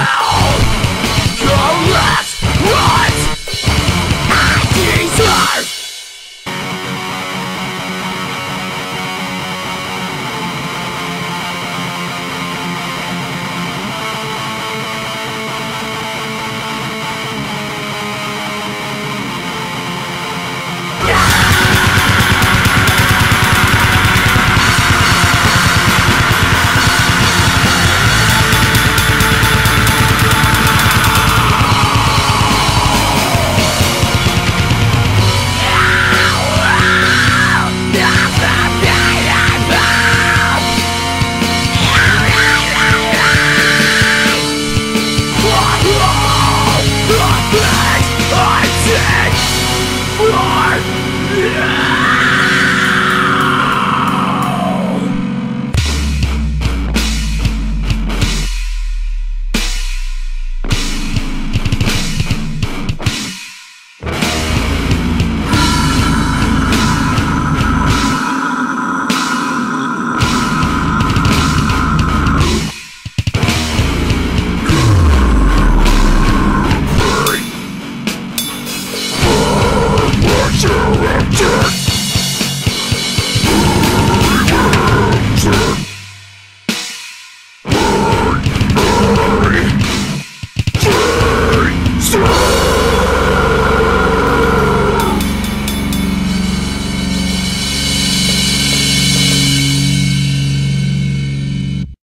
Wow.